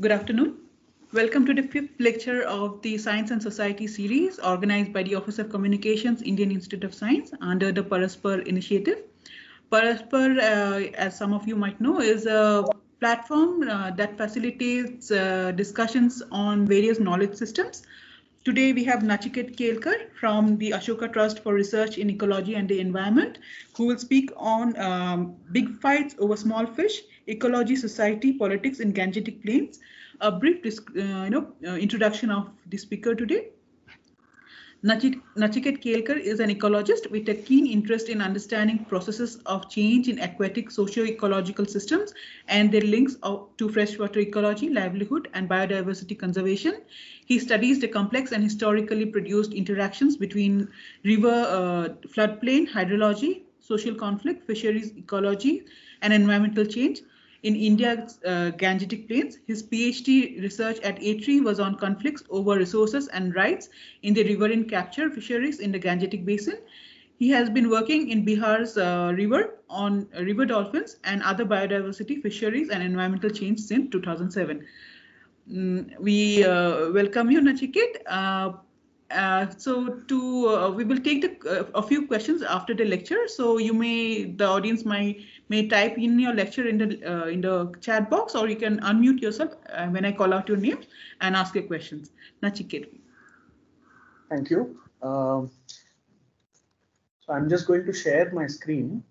Good afternoon. Welcome to the fifth lecture of the Science and Society series organized by the Office of Communications, Indian Institute of Science under the Paraspar initiative. Paraspar, uh, as some of you might know, is a platform uh, that facilitates uh, discussions on various knowledge systems. Today we have Nachiket Kelkar from the Ashoka Trust for Research in Ecology and the Environment, who will speak on um, big fights over small fish, ecology, society, politics in Gangetic Plains. A brief uh, you know, uh, introduction of the speaker today. Nachiket Kelkar is an ecologist with a keen interest in understanding processes of change in aquatic socio-ecological systems and their links to freshwater ecology, livelihood, and biodiversity conservation. He studies the complex and historically produced interactions between river uh, floodplain, hydrology, social conflict, fisheries ecology, and environmental change in India's uh, Gangetic Plains. His PhD research at ATREE was on conflicts over resources and rights in the riverine capture fisheries in the Gangetic Basin. He has been working in Bihar's uh, river on river dolphins and other biodiversity fisheries and environmental change since 2007. Mm, we uh, welcome you, Nachiket. Uh, uh, so to uh, we will take the, uh, a few questions after the lecture. So you may the audience may may type in your lecture in the uh, in the chat box, or you can unmute yourself uh, when I call out your name and ask your questions. Nachiket. Thank you. Um, so I'm just going to share my screen.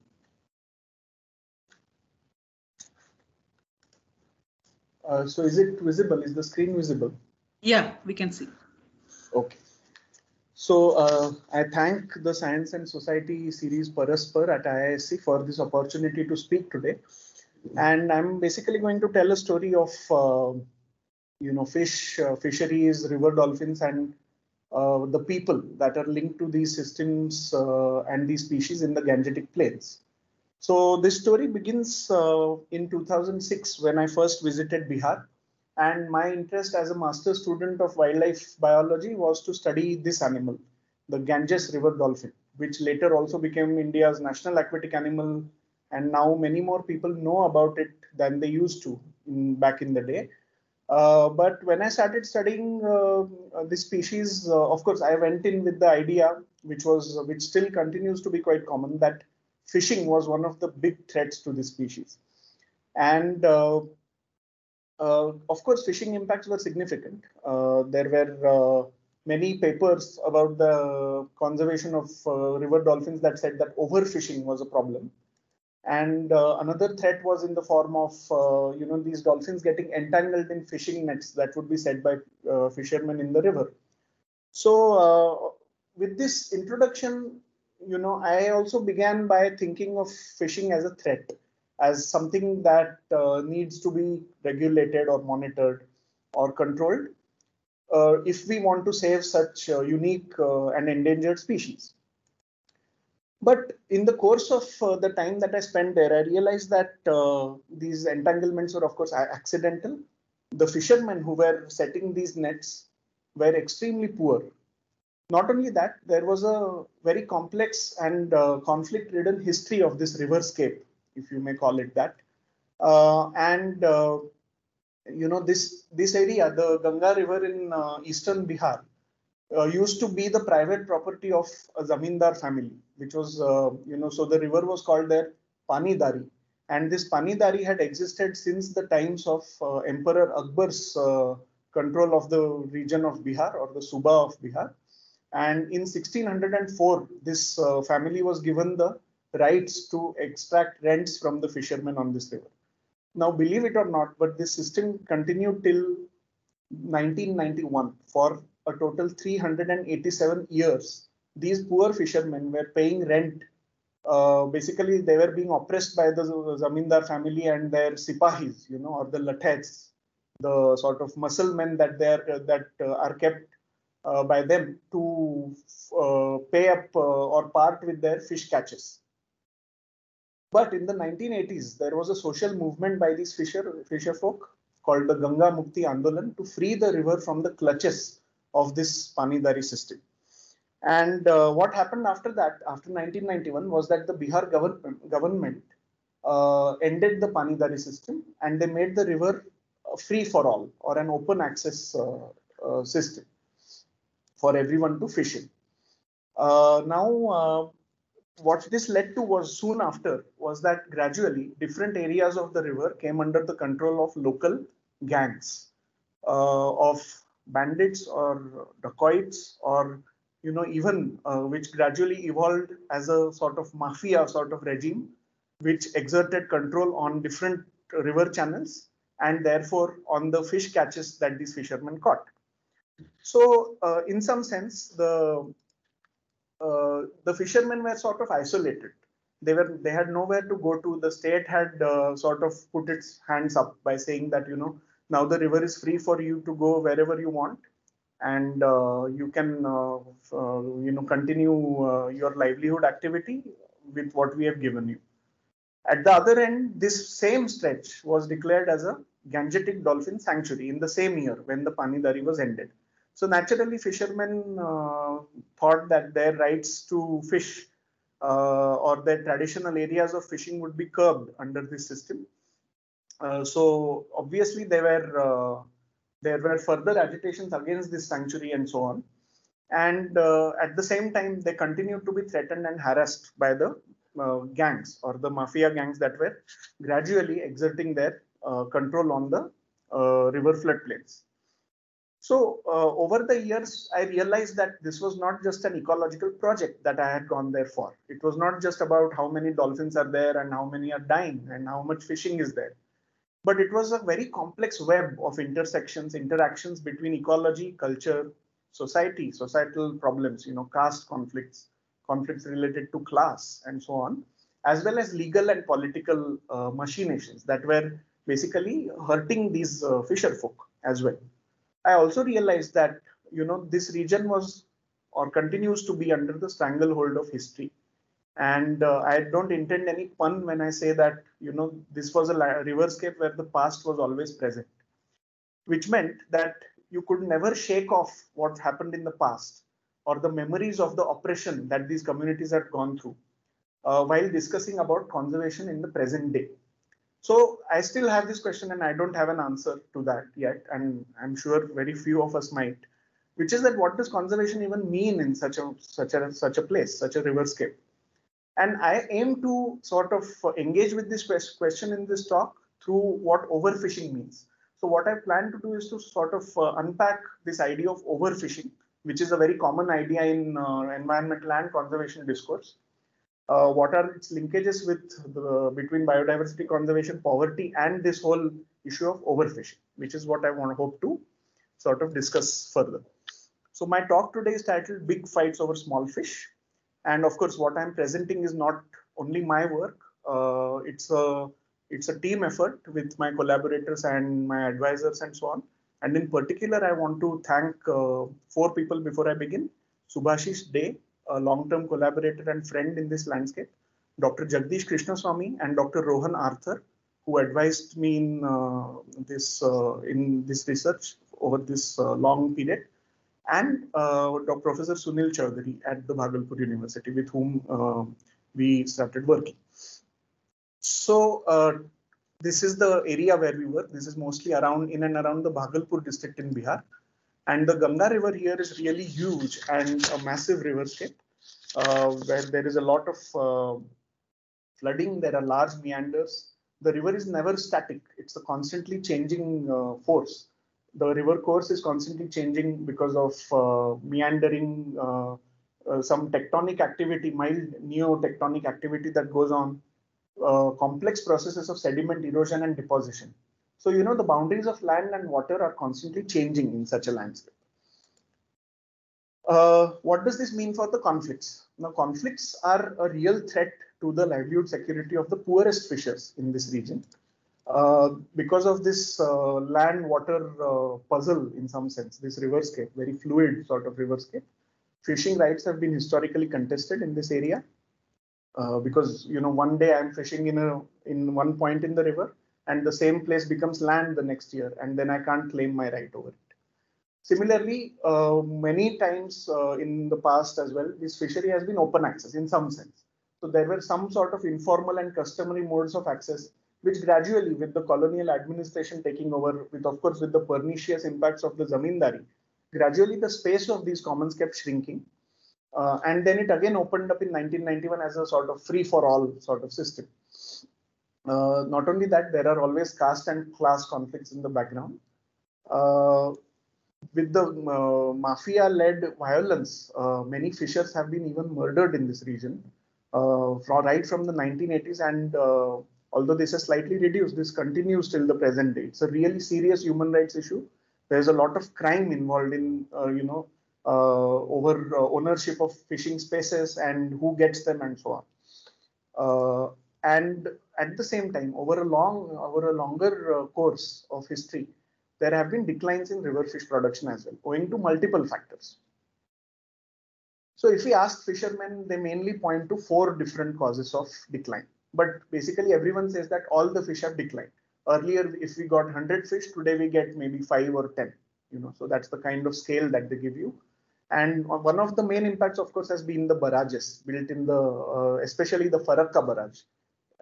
so is it visible? Is the screen visible? Yeah, we can see. Okay. So uh, I thank the Science and Society series Paraspar at IISc for this opportunity to speak today. And I'm basically going to tell a story of, uh, you know, fish, uh, fisheries, river dolphins, and uh, the people that are linked to these systems uh, and these species in the Gangetic Plains. So this story begins uh, in 2006 when I first visited Bihar and my interest as a master student of wildlife biology was to study this animal, the Ganges river dolphin, which later also became India's national aquatic animal. And now many more people know about it than they used to in, back in the day. Uh, but when I started studying uh, uh this species, uh, of course, I went in with the idea, which was which still continues to be quite common, that fishing was one of the big threats to this species. And uh, Uh, of course, fishing impacts were significant. Uh, there were uh, many papers about the conservation of uh, river dolphins that said that overfishing was a problem. And uh, another threat was in the form of, you know, these dolphins getting entangled in fishing nets that would be set by fishermen in the river. So with this introduction, you know, I also began by thinking of fishing as a threat as something that uh, needs to be regulated or monitored or controlled uh, if we want to save such uh, unique uh, and endangered species. But in the course of uh, the time that I spent there, I realized that uh, these entanglements were, of course, accidental. The fishermen who were setting these nets were extremely poor. Not only that, there was a very complex and conflict-ridden history of this riverscape if you may call it that. Uh, and uh, you know this this area, the Ganga River in uh, eastern Bihar, used to be the private property of a zamindar family, which was you know so the river was called their Panidari, and this Panidari had existed since the times of Emperor Akbar's control of the region of Bihar or the Suba of Bihar. And in 1604, this uh, family was given the rights to extract rents from the fishermen on this river. Now, believe it or not, but this system continued till 1991 for a total 387 years. These poor fishermen were paying rent. Uh, basically, they were being oppressed by the Zamindar family and their sipahis, you know, or the lathaits, the sort of muscle men that they are, uh, that uh, are kept uh, by them to uh, pay up uh, or part with their fish catches. But in the 1980s, there was a social movement by these fisher, fisher folk called the Ganga Mukti Andolan to free the river from the clutches of this Panidari system. And uh, what happened after that, after 1991, was that the Bihar government, government uh, ended the Panidari system and they made the river free for all or an open access uh, uh, system for everyone to fish in. Uh, now, what this led to was soon after was that gradually different areas of the river came under the control of local gangs of bandits or dacoits or you know even uh, which gradually evolved as a sort of mafia sort of regime which exerted control on different river channels and therefore on the fish catches that these fishermen caught. So uh, in some sense, the uh, the fishermen were sort of isolated. They were they had nowhere to go to. The state had uh, sort of put its hands up by saying that you know now the river is free for you to go wherever you want, and uh, you can uh, uh, you know continue your livelihood activity with what we have given you. At the other end, this same stretch was declared as a Gangetic dolphin sanctuary in the same year when the Panidari was ended. So naturally, fishermen uh, thought that their rights to fish uh, or their traditional areas of fishing would be curbed under this system. Uh, so obviously, there were uh, there were further agitations against this sanctuary and so on. And uh, at the same time, they continued to be threatened and harassed by the uh, gangs or the mafia gangs that were gradually exerting their control on the river floodplains. So uh, over the years, I realized that this was not just an ecological project that I had gone there for. It was not just about how many dolphins are there and how many are dying and how much fishing is there. But it was a very complex web of intersections, interactions between ecology, culture, society, societal problems, you know, caste conflicts, conflicts related to class and so on, as well as legal and political uh, machinations that were basically hurting these uh, fisher folk as well. I also realized that you know this region was or continues to be under the stranglehold of history, and uh, I don't intend any pun when I say that you know this was a riverscape where the past was always present, which meant that you could never shake off what happened in the past or the memories of the oppression that these communities had gone through uh, while discussing about conservation in the present day. So I still have this question and I don't have an answer to that yet. And I'm sure very few of us might, which is that what does conservation even mean in such a such a such a place, such a riverscape? And I aim to sort of engage with this question in this talk through what overfishing means. So what I plan to do is to sort of uh, unpack this idea of overfishing, which is a very common idea in uh, environmental and conservation discourse uh, what are its linkages with the, between biodiversity conservation, poverty, and this whole issue of overfishing, which is what I want to hope to sort of discuss further. So my talk today is titled Big Fights Over Small Fish. And of course, what I'm presenting is not only my work. Uh, it's a it's a team effort with my collaborators and my advisors and so on. And in particular, I want to thank uh, four people before I begin. Subhashish Dey, a long-term collaborator and friend in this landscape, Dr. Jagdish Krishnaswamy and Dr. Rohan Arthur, who advised me in uh, this uh, in this research over this uh, long period, and uh, Dr. Professor Sunil Chaudhary at the Bhagalpur University, with whom uh, we started working. So uh, this is the area where we work. This is mostly around in and around the Bhagalpur district in Bihar. And the Ganga River here is really huge and a massive riverscape uh, where there is a lot of uh, flooding. There are large meanders. The river is never static. It's a constantly changing uh, force. The river course is constantly changing because of uh, meandering, uh, uh, some tectonic activity, mild neo-tectonic activity that goes on, complex processes of sediment erosion and deposition. So, you know, the boundaries of land and water are constantly changing in such a landscape. Uh, what does this mean for the conflicts? Now, conflicts are a real threat to the livelihood security of the poorest fishers in this region. Uh, because of this uh, land water uh, puzzle, in some sense, this riverscape, very fluid sort of riverscape, fishing rights have been historically contested in this area. Uh, because you know, one day I'm fishing in a in one point in the river, and the same place becomes land the next year and then I can't claim my right over it. Similarly, uh, many times uh, in the past as well, this fishery has been open access in some sense. So there were some sort of informal and customary modes of access which gradually with the colonial administration taking over with of course with the pernicious impacts of the zamindari, gradually the space of these commons kept shrinking. Uh, and then it again opened up in 1991 as a sort of free for all sort of system. Uh, not only that, there are always caste and class conflicts in the background. Uh, with the uh, mafia led violence, uh, many fishers have been even murdered in this region uh, from right from the 1980s. And although this has slightly reduced, this continues till the present day. It's a really serious human rights issue. There's a lot of crime involved in, you know, over ownership of fishing spaces and who gets them and so on. And at the same time, over a long, over a longer course of history, there have been declines in river fish production as well, owing to multiple factors. So if we ask fishermen, they mainly point to four different causes of decline. But basically everyone says that all the fish have declined. Earlier, if we got 100 fish, today we get maybe five or 10, you know, so that's the kind of scale that they give you. And one of the main impacts, of course, has been the barrages built in the, uh, especially the Farakka barrage,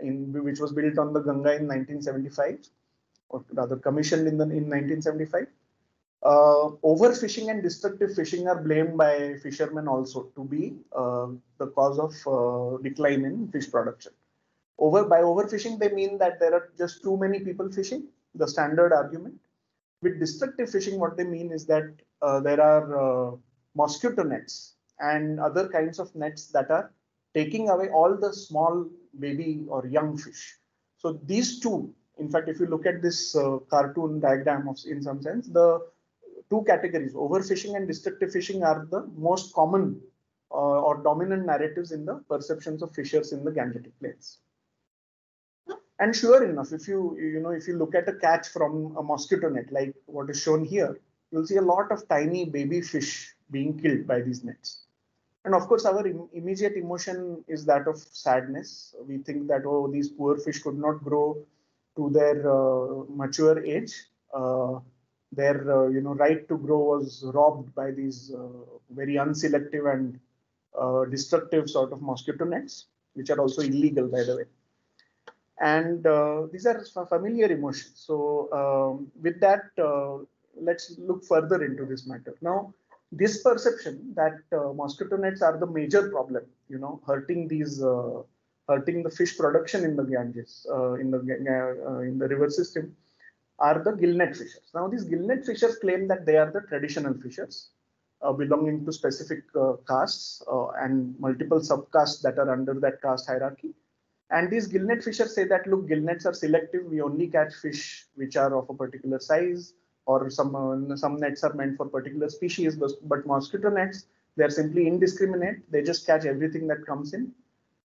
in, which was built on the Ganga in 1975 or rather commissioned in, the, in 1975. Uh, overfishing and destructive fishing are blamed by fishermen also to be uh, the cause of uh, decline in fish production. Over by overfishing, they mean that there are just too many people fishing, the standard argument. With destructive fishing, what they mean is that uh, there are uh, mosquito nets and other kinds of nets that are taking away all the small baby or young fish. So these two in fact, if you look at this uh, cartoon diagram of, in some sense, the two categories, overfishing and destructive fishing are the most common uh, or dominant narratives in the perceptions of fishers in the Gangetic Plains. And sure enough, if you you know if you look at a catch from a mosquito net like what is shown here, you'll see a lot of tiny baby fish being killed by these nets. And of course, our Im immediate emotion is that of sadness. We think that oh, these poor fish could not grow to their uh, mature age. Uh, their uh, you know right to grow was robbed by these very unselective and destructive sort of mosquito nets, which are also illegal, by the way and uh, these are familiar emotions. So um, with that, uh, let's look further into this matter. Now, this perception that uh, mosquito nets are the major problem, you know, hurting these hurting the fish production in the Ganges, uh, in the uh, in the river system, are the gillnet fishers. Now, these gillnet fishers claim that they are the traditional fishers uh, belonging to specific uh, castes uh, and multiple subcastes that are under that caste hierarchy. And these gillnet fishers say that, look, gillnets are selective. We only catch fish which are of a particular size, or some uh, some nets are meant for particular species. But, but mosquito nets, they are simply indiscriminate. They just catch everything that comes in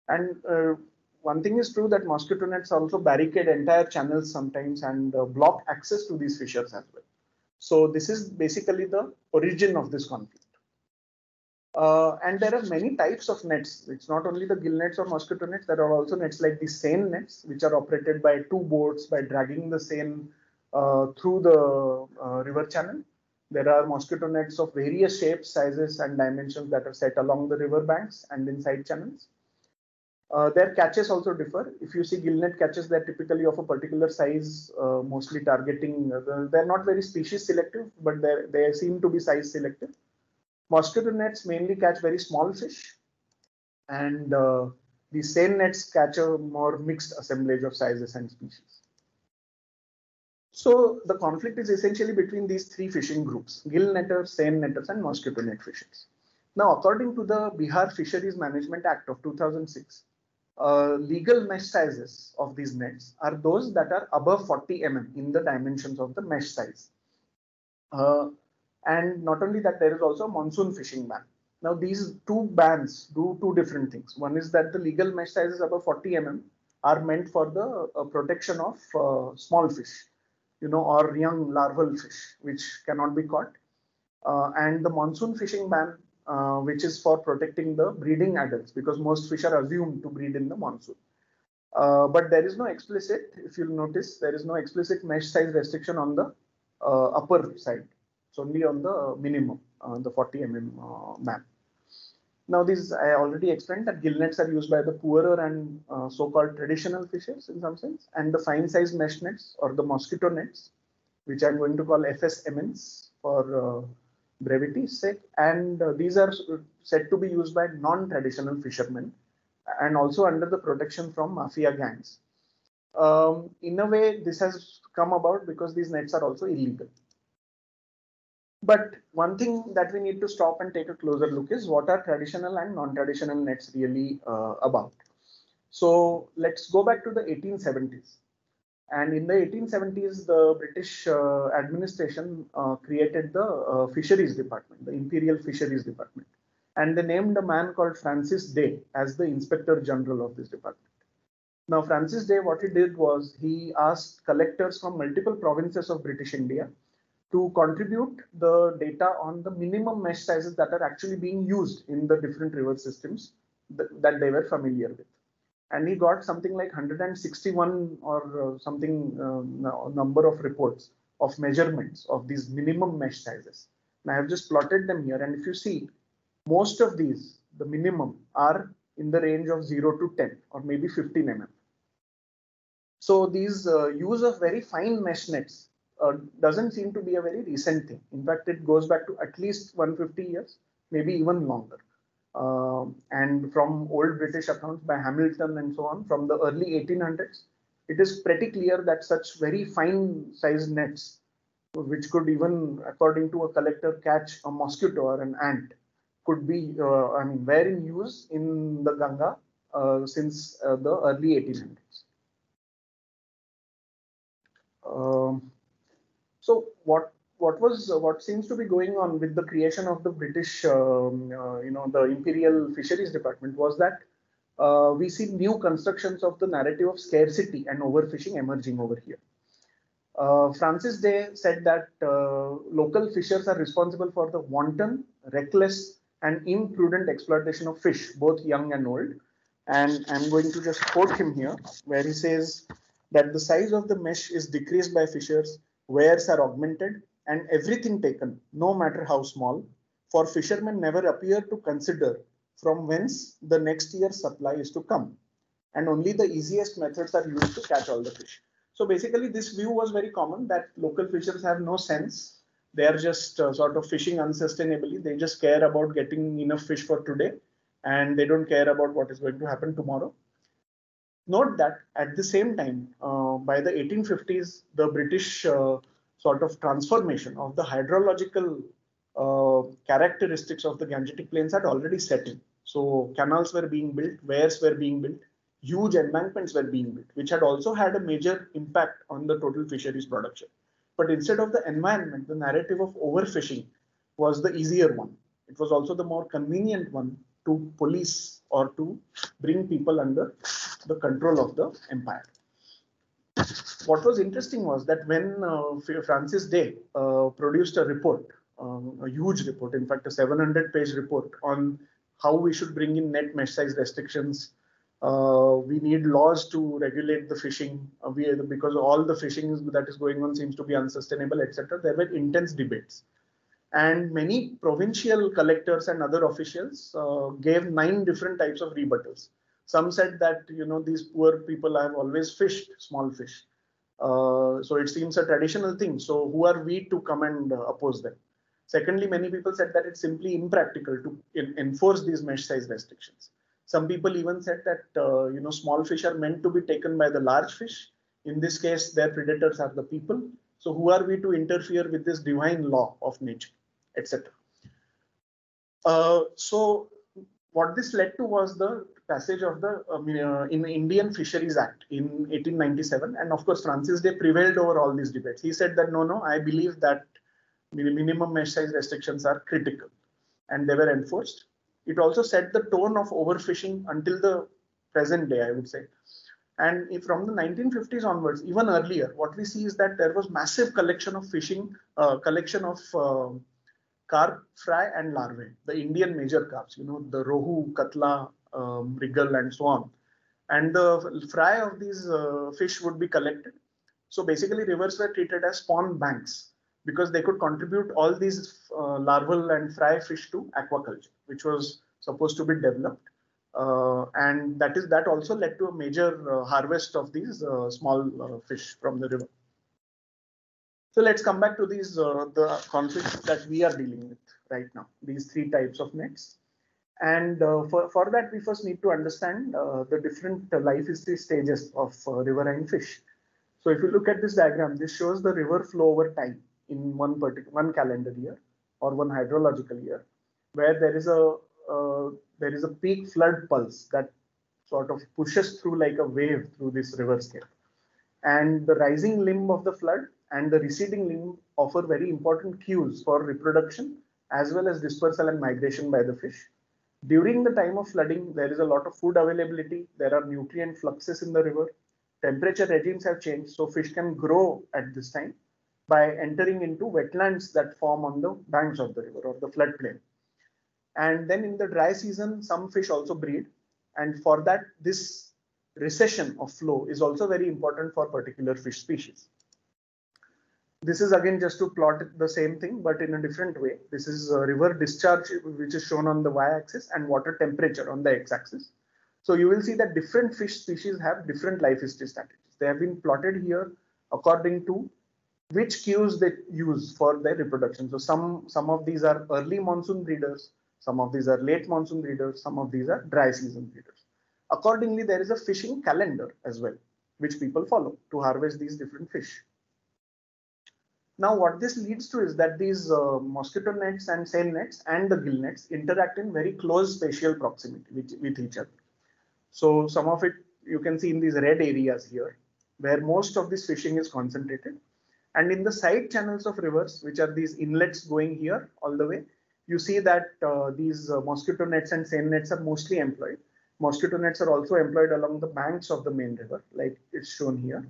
and uh, one thing is true that mosquito nets also barricade entire channels sometimes and uh, block access to these fishers as well. So this is basically the origin of this conflict. Uh, and there are many types of nets. It's not only the gill nets or mosquito nets. There are also nets like the seine nets, which are operated by two boats by dragging the seine through the uh, river channel. There are mosquito nets of various shapes, sizes, and dimensions that are set along the river banks and inside channels. Uh, their catches also differ. If you see gillnet catches, they're typically of a particular size, uh, mostly targeting. Uh, they're not very species selective, but they seem to be size selective. Mosquito nets mainly catch very small fish, and uh, the seine nets catch a more mixed assemblage of sizes and species. So the conflict is essentially between these three fishing groups: gill netters, seine netters, and mosquito net fishers. Now, according to the Bihar Fisheries Management Act of 2006, uh, legal mesh sizes of these nets are those that are above 40 mm in the dimensions of the mesh size. Uh, and not only that, there is also a monsoon fishing ban. Now, these two bans do two different things. One is that the legal mesh sizes above 40 mm are meant for the uh, protection of uh, small fish, you know, or young larval fish, which cannot be caught. Uh, and the monsoon fishing ban uh, which is for protecting the breeding adults because most fish are assumed to breed in the monsoon. Uh, but there is no explicit, if you'll notice, there is no explicit mesh size restriction on the uh, upper side. It's only on the minimum, uh, the 40 mm map. Now, these I already explained that gill nets are used by the poorer and uh, so-called traditional fishers in some sense, and the fine-sized mesh nets or the mosquito nets, which I'm going to call FSMNs for uh, brevity's sake, and uh, these are said to be used by non-traditional fishermen and also under the protection from mafia gangs. Um, in a way, this has come about because these nets are also illegal. But one thing that we need to stop and take a closer look is what are traditional and non-traditional nets really uh, about. So let's go back to the 1870s. And in the 1870s, the British uh, administration uh, created the uh, Fisheries Department, the Imperial Fisheries Department. And they named a man called Francis Day as the Inspector General of this department. Now, Francis Day, what he did was he asked collectors from multiple provinces of British India to contribute the data on the minimum mesh sizes that are actually being used in the different river systems th that they were familiar with. And he got something like 161 or uh, something uh, number of reports of measurements of these minimum mesh sizes. And I have just plotted them here. And if you see, most of these, the minimum, are in the range of 0 to 10 or maybe 15 mm. So these uh, use of very fine mesh nets uh, doesn't seem to be a very recent thing. In fact, it goes back to at least 150 years, maybe even longer. Uh, and from old British accounts by Hamilton and so on, from the early 1800s, it is pretty clear that such very fine sized nets, which could even, according to a collector, catch a mosquito or an ant, could be, uh, I mean, were in use in the Ganga uh, since uh, the early 1800s. Um, so what what was what seems to be going on with the creation of the British, um, uh, you know, the Imperial Fisheries Department was that uh, we see new constructions of the narrative of scarcity and overfishing emerging over here. Uh, Francis Day said that uh, local fishers are responsible for the wanton, reckless, and imprudent exploitation of fish, both young and old. And I'm going to just quote him here, where he says that the size of the mesh is decreased by fishers, wares are augmented, and everything taken, no matter how small, for fishermen never appear to consider from whence the next year's supply is to come. And only the easiest methods are used to catch all the fish. So basically, this view was very common that local fishers have no sense. They are just uh, sort of fishing unsustainably. They just care about getting enough fish for today and they don't care about what is going to happen tomorrow. Note that at the same time, uh, by the 1850s, the British uh, sort of transformation of the hydrological uh, characteristics of the Gangetic Plains had already set in. So canals were being built, weirs were being built, huge embankments were being built, which had also had a major impact on the total fisheries production. But instead of the environment, the narrative of overfishing was the easier one. It was also the more convenient one to police or to bring people under the control of the empire what was interesting was that when uh, Francis Day uh, produced a report, um, a huge report, in fact, a 700 page report on how we should bring in net mesh size restrictions. Uh, we need laws to regulate the fishing uh, because all the fishing that is going on seems to be unsustainable, etc. There were intense debates. And many provincial collectors and other officials uh, gave nine different types of rebuttals. Some said that you know these poor people have always fished small fish. Uh, so it seems a traditional thing. So who are we to come and uh, oppose them? Secondly, many people said that it's simply impractical to in, enforce these mesh size restrictions. Some people even said that uh, you know small fish are meant to be taken by the large fish. In this case, their predators are the people. So who are we to interfere with this divine law of nature, etc. Uh, so what this led to was the passage of the um, uh, in Indian Fisheries Act in 1897, and of course Francis Day prevailed over all these debates. He said that no, no, I believe that minimum mesh size restrictions are critical, and they were enforced. It also set the tone of overfishing until the present day, I would say. And from the 1950s onwards, even earlier, what we see is that there was massive collection of fishing, uh, collection of uh, carp fry and larvae, the Indian major carps, you know, the rohu, katla, um, and so on. And the fry of these uh, fish would be collected. So basically rivers were treated as spawn banks because they could contribute all these uh, larval and fry fish to aquaculture, which was supposed to be developed. Uh, and that is that also led to a major uh, harvest of these uh, small uh, fish from the river. So let's come back to these the conflicts that we are dealing with right now. These three types of nets, and uh, for for that we first need to understand the different life history stages of riverine fish. So if you look at this diagram, this shows the river flow over time in one particular one calendar year or one hydrological year, where there is a uh, there is a peak flood pulse that sort of pushes through like a wave through this riverscape. And the rising limb of the flood and the receding limb offer very important cues for reproduction as well as dispersal and migration by the fish. During the time of flooding, there is a lot of food availability. There are nutrient fluxes in the river. Temperature regimes have changed, so fish can grow at this time by entering into wetlands that form on the banks of the river or the floodplain. And then in the dry season, some fish also breed. And for that, this recession of flow is also very important for particular fish species. This is again just to plot the same thing, but in a different way. This is river discharge, which is shown on the y-axis and water temperature on the x-axis. So you will see that different fish species have different life history strategies. They have been plotted here according to which cues they use for their reproduction. So some, some of these are early monsoon breeders, some of these are late monsoon breeders, some of these are dry season breeders. Accordingly, there is a fishing calendar as well, which people follow to harvest these different fish. Now, what this leads to is that these uh, mosquito nets and seine nets and the gill nets interact in very close spatial proximity with, with each other. So some of it you can see in these red areas here, where most of this fishing is concentrated. And in the side channels of rivers, which are these inlets going here all the way, you see that uh, these uh, mosquito nets and seine nets are mostly employed. Mosquito nets are also employed along the banks of the main river, like it's shown here.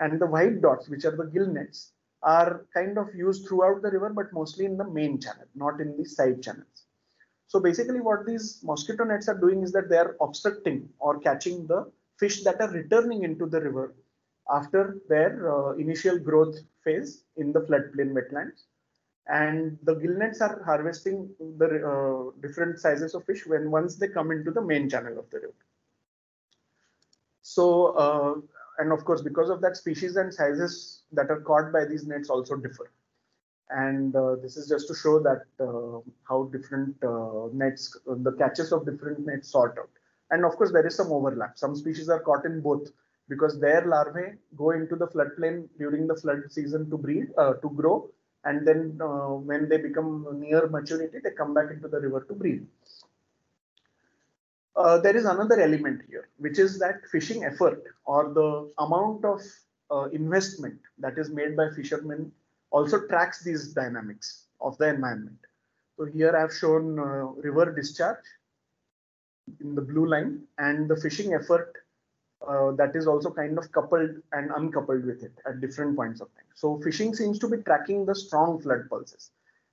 And the white dots, which are the gill nets, are kind of used throughout the river, but mostly in the main channel, not in the side channels. So basically what these mosquito nets are doing is that they are obstructing or catching the fish that are returning into the river after their uh, initial growth phase in the floodplain wetlands and the gill nets are harvesting the uh, different sizes of fish when once they come into the main channel of the river. So, uh, and of course, because of that, species and sizes that are caught by these nets also differ. And uh, this is just to show that uh, how different uh, nets, the catches of different nets sort out. And of course, there is some overlap. Some species are caught in both because their larvae go into the floodplain during the flood season to breed, uh, to grow, and then uh, when they become near maturity, they come back into the river to breed. Uh, there is another element here, which is that fishing effort or the amount of uh, investment that is made by fishermen also tracks these dynamics of the environment. So here I have shown uh, river discharge in the blue line and the fishing effort uh, that is also kind of coupled and uncoupled with it at different points of time. So fishing seems to be tracking the strong flood pulses,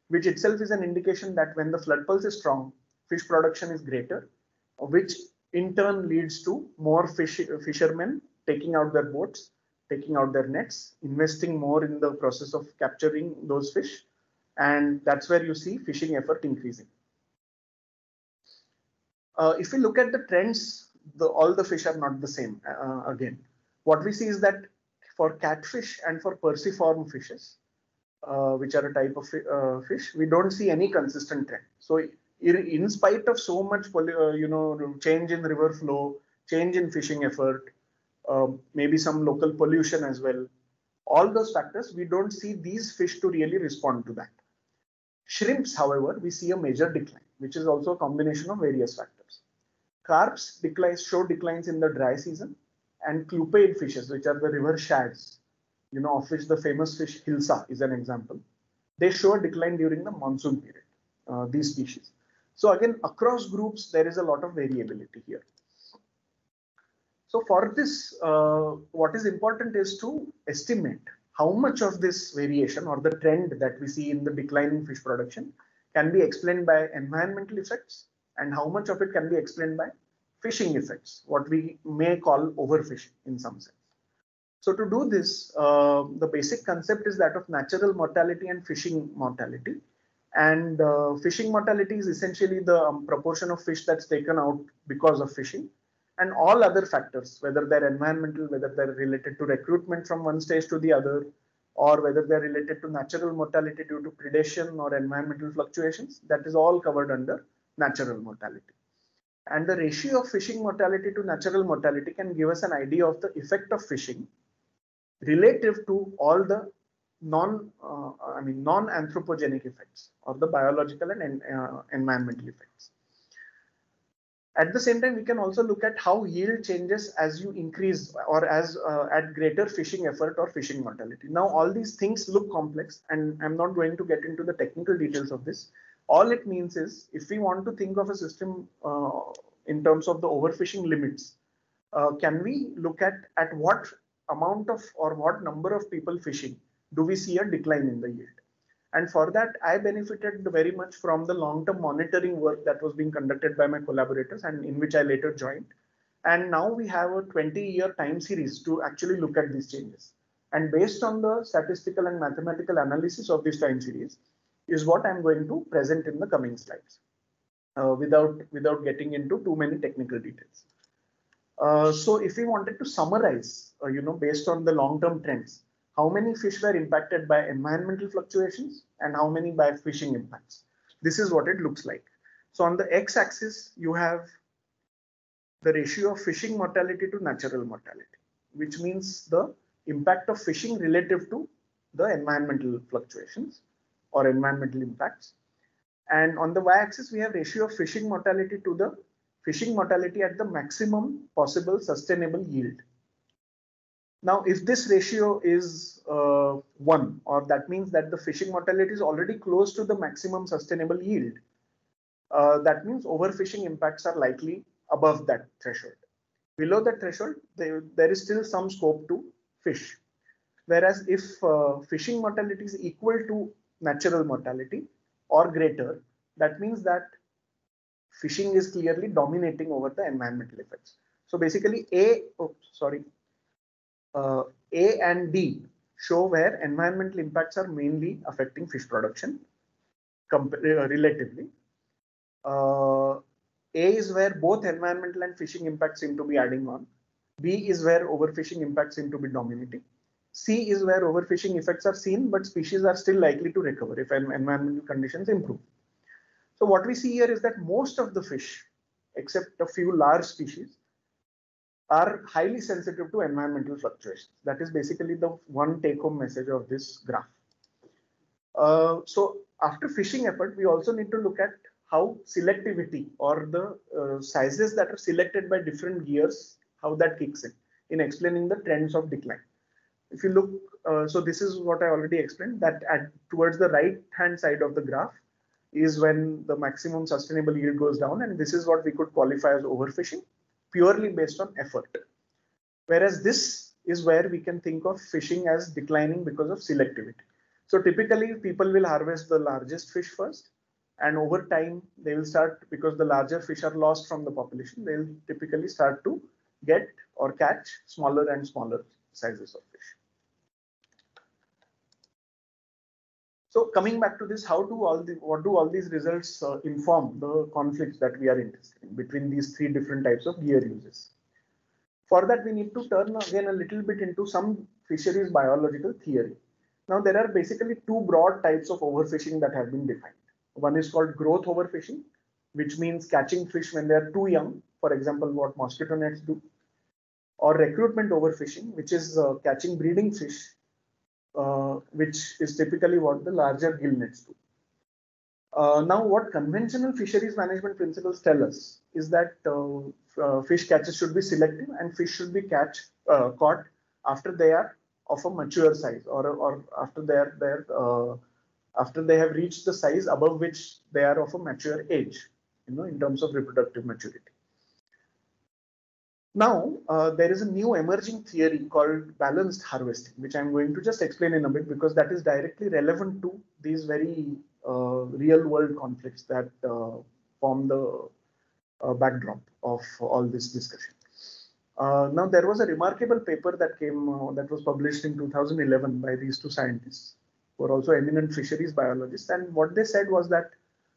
which itself is an indication that when the flood pulse is strong, fish production is greater, which in turn leads to more fish, fishermen taking out their boats, taking out their nets, investing more in the process of capturing those fish. And that's where you see fishing effort increasing. Uh, if we look at the trends the all the fish are not the same uh, again. What we see is that for catfish and for perciform fishes, uh, which are a type of uh, fish, we don't see any consistent trend. So in, spite of so much, uh, you know, change in river flow, change in fishing effort, um, maybe some local pollution as well, all those factors, we don't see these fish to really respond to that. Shrimps, however, we see a major decline, which is also a combination of various factors. Carps declines, show declines in the dry season and clupeid fishes, which are the river shads, you know, of which the famous fish Hilsa is an example. They show a decline during the monsoon period, uh, these species. So again, across groups, there is a lot of variability here. So for this, uh, what is important is to estimate how much of this variation or the trend that we see in the decline in fish production can be explained by environmental effects and how much of it can be explained by fishing effects, what we may call overfishing in some sense. So to do this, uh, the basic concept is that of natural mortality and fishing mortality. And uh, fishing mortality is essentially the um, proportion of fish that's taken out because of fishing and all other factors, whether they're environmental, whether they're related to recruitment from one stage to the other, or whether they're related to natural mortality due to predation or environmental fluctuations, that is all covered under natural mortality. And the ratio of fishing mortality to natural mortality can give us an idea of the effect of fishing relative to all the non, uh, I mean, non-anthropogenic effects or the biological and uh, environmental effects. At the same time, we can also look at how yield changes as you increase or as uh, at greater fishing effort or fishing mortality. Now, all these things look complex and I'm not going to get into the technical details of this. All it means is if we want to think of a system uh, in terms of the overfishing limits, uh, can we look at at what amount of or what number of people fishing do we see a decline in the yield? And for that, I benefited very much from the long-term monitoring work that was being conducted by my collaborators and in which I later joined. And now we have a 20-year time series to actually look at these changes. And based on the statistical and mathematical analysis of this time series is what I'm going to present in the coming slides uh, without, without getting into too many technical details. Uh, so if we wanted to summarize, uh, you know, based on the long-term trends, how many fish were impacted by environmental fluctuations and how many by fishing impacts. This is what it looks like. So on the x-axis, you have the ratio of fishing mortality to natural mortality, which means the impact of fishing relative to the environmental fluctuations or environmental impacts. And on the y-axis, we have ratio of fishing mortality to the fishing mortality at the maximum possible sustainable yield. Now, if this ratio is uh, 1, or that means that the fishing mortality is already close to the maximum sustainable yield, uh, that means overfishing impacts are likely above that threshold. Below that threshold, there, there is still some scope to fish. Whereas if uh, fishing mortality is equal to natural mortality or greater, that means that fishing is clearly dominating over the environmental effects. So basically A, oh, sorry, uh, A and D show where environmental impacts are mainly affecting fish production uh, relatively. Uh, A is where both environmental and fishing impacts seem to be adding on. B is where overfishing impacts seem to be dominating. C is where overfishing effects are seen, but species are still likely to recover if environmental conditions improve. So what we see here is that most of the fish, except a few large species, are highly sensitive to environmental fluctuations. That is basically the one take-home message of this graph. Uh, so after fishing effort, we also need to look at how selectivity or the uh, sizes that are selected by different gears, how that kicks in, in explaining the trends of decline. If you look, uh, so this is what I already explained, that at towards the right hand side of the graph is when the maximum sustainable yield goes down, and this is what we could qualify as overfishing purely based on effort. Whereas this is where we can think of fishing as declining because of selectivity. So typically people will harvest the largest fish first and over time they will start because the larger fish are lost from the population they'll typically start to get or catch smaller and smaller sizes of fish so coming back to this how do all the what do all these results uh, inform the conflicts that we are interested in between these three different types of gear uses for that, we need to turn again a little bit into some fisheries biological theory. Now, there are basically two broad types of overfishing that have been defined. One is called growth overfishing, which means catching fish when they are too young, for example, what mosquito nets do, or recruitment overfishing, which is uh, catching breeding fish, uh, which is typically what the larger gill nets do. Uh, now, what conventional fisheries management principles tell us is that uh, uh, fish catches should be selective and fish should be catch uh, caught after they are of a mature size or, or after they are there uh, after they have reached the size above which they are of a mature age, you know, in terms of reproductive maturity. Now, uh, there is a new emerging theory called balanced harvesting, which I'm going to just explain in a bit because that is directly relevant to these very uh, real world conflicts that uh, form the uh, backdrop of all this discussion. Uh, now, there was a remarkable paper that came uh, that was published in 2011 by these two scientists. who are also eminent fisheries biologists. And what they said was that,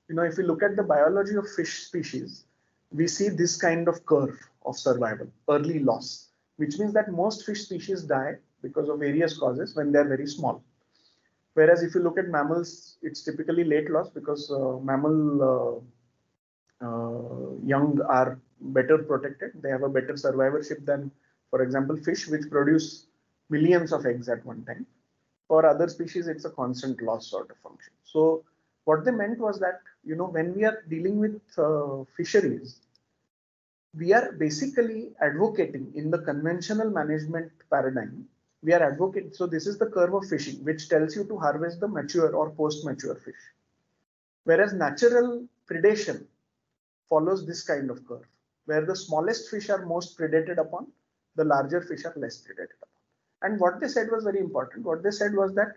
you know, if we look at the biology of fish species, we see this kind of curve of survival, early loss, which means that most fish species die because of various causes when they're very small. Whereas if you look at mammals, it's typically late loss because uh, mammal uh, uh, young are better protected. They have a better survivorship than, for example, fish, which produce millions of eggs at one time. For other species, it's a constant loss sort of function. So what they meant was that, you know, when we are dealing with uh, fisheries, we are basically advocating in the conventional management paradigm. We are advocating. So this is the curve of fishing, which tells you to harvest the mature or post-mature fish. Whereas natural predation follows this kind of curve, where the smallest fish are most predated upon, the larger fish are less predated upon. And what they said was very important. What they said was that